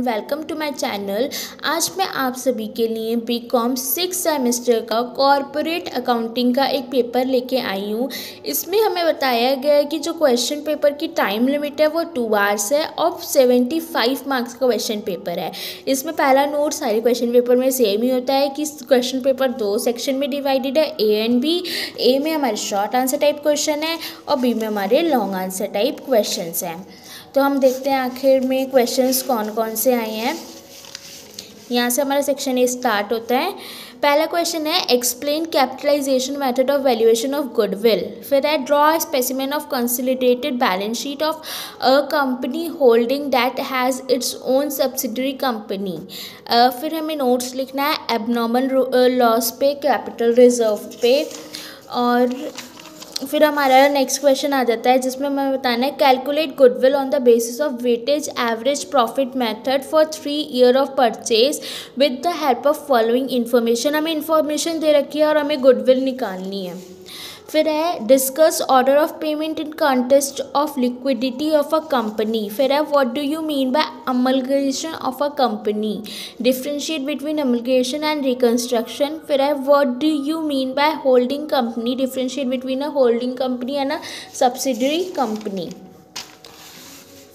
Everyone welcome to my channel आज मैं आप सभी के लिए बी कॉम सिक्स सेमेस्टर का कॉरपोरेट अकाउंटिंग का एक पेपर लेके आई हूँ। इसमें हमें बताया गया है कि जो क्वेश्चन पेपर की टाइम लिमिट है वो टू आवर्स है और सेवेंटी फाइव मार्क्स का क्वेश्चन पेपर है। इसमें पहला नोट सारे क्वेश्चन पेपर में सेम ही होता है कि क्वेश्चन पेपर दो सेक्शन में डिवाइडेड है ए एंड बी ए में हमारे शॉर्ट आंसर टाइप क्वेश्चन है और बी में हमारे लॉन्ग आंसर टाइप क्वेश्चन हैं। तो हम देखते हैं आखिर में क्वेश्चंस कौन कौन से आए हैं। यहाँ से हमारा सेक्शन ए स्टार्ट होता है। पहला क्वेश्चन है explain capitalisation method of valuation of goodwill फिर है draw specimen of consolidated balance sheet of a company holding that has its own subsidiary company फिर हमें नोट्स लिखना है एबनॉर्मल लॉस पे कैपिटल रिज़र्व पे, और फिर हमारा नेक्स्ट क्वेश्चन आ जाता है, जिसमें हमें बताना है calculate goodwill on the basis of weightage average profit method for three year of purchase with the help of following information हमें इन्फॉर्मेशन दे रखी है और हमें गुडविल निकालनी है। फिर है discuss order of payment in context of liquidity of a company फिर है what do you mean by amalgamation of a company differentiate between amalgamation and reconstruction फिर है what do you mean by holding company differentiate between a holding company and a subsidiary company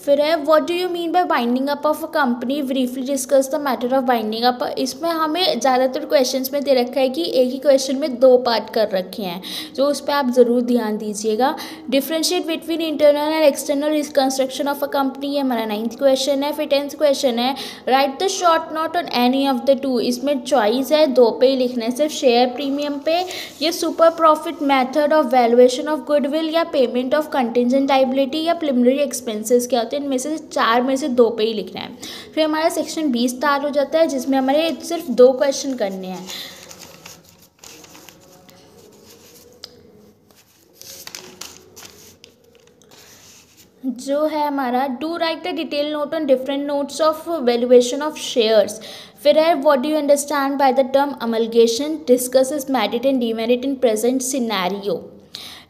फिर है what do you mean by winding up of a company briefly discuss the matter of winding up इसमें हमें ज़्यादातर questions में दे रखा है कि एक ही क्वेश्चन में दो पार्ट कर रखे हैं जो उस पर आप ज़रूर ध्यान दीजिएगा। Differentiate between internal and external reconstruction of a company ये हमारा नाइन्थ क्वेश्चन है, फिर टेंथ क्वेश्चन है। Write the short note on any of the two इसमें चॉइस है, दो पे ही लिखना है, सिर्फ़ शेयर प्रीमियम पे। ये super profit method of valuation of goodwill या पेमेंट ऑफ़ कंटेंजेंट लाइबिलिटी या प्रिलिमिनरी एक्सपेंसेस क्या होते हैं तो इनमें से चार में से दो पे ही लिखना है। फिर हमारा सेक्शन बी स्टार्ट हो जाता है, जिसमें हमारे सिर्फ़ दो क्वेश्चन करने हैं। जो है हमारा do write the detail note on different notes of valuation of shares फिर है what do you understand by the term amalgamation discuss is merit and demerit in present scenario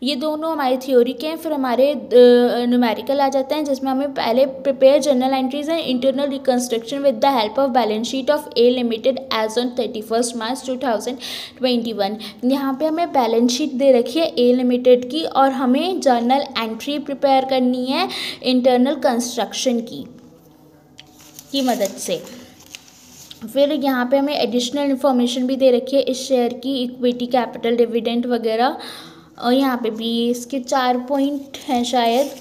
ये दोनों हमारी थ्योरी के हैं, फिर हमारे न्यूमेरिकल आ जाते हैं, जिसमें हमें पहले prepare journal entries and internal reconstruction with the help of balance sheet of A limited as on thirty first March two thousand twenty one यहाँ पर हमें बैलेंस शीट दे रखी है ए लिमिटेड की, और हमें जर्नल एंट्री प्रिपेयर करनी है इंटरनल कंस्ट्रक्शन की की मदद से। फिर यहाँ पे हमें एडिशनल इन्फॉर्मेशन भी दे रखी है इस शेयर की इक्विटी कैपिटल डिविडेंड वगैरह। और यहाँ पे भी इसके चार पॉइंट हैं शायद।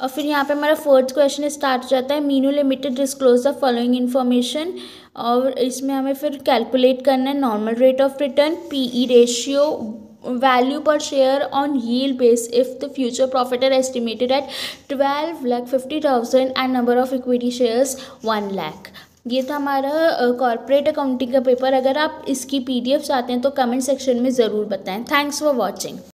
और फिर यहाँ पे हमारा फोर्थ क्वेश्चन स्टार्ट हो जाता है। Meenu limited disclose the following information और इसमें हमें फिर कैलकुलेट करना है। Normal rate of return PE ratio value per share on yield base if the future profit are estimated at twelve lakh fifty thousand and number of equity shares one lakh ये था हमारा corporate accounting का paper अगर आप इसकी PDF चाहते हैं तो कमेंट सेक्शन में ज़रूर बताएँ। Thanks for watching